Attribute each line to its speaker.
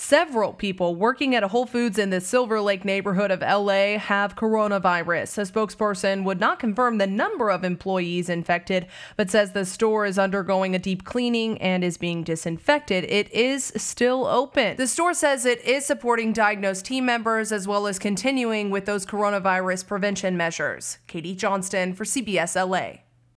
Speaker 1: Several people working at a Whole Foods in the Silver Lake neighborhood of LA have coronavirus. A spokesperson would not confirm the number of employees infected, but says the store is undergoing a deep cleaning and is being disinfected. It is still open. The store says it is supporting diagnosed team members as well as continuing with those coronavirus prevention measures. Katie Johnston for CBS LA.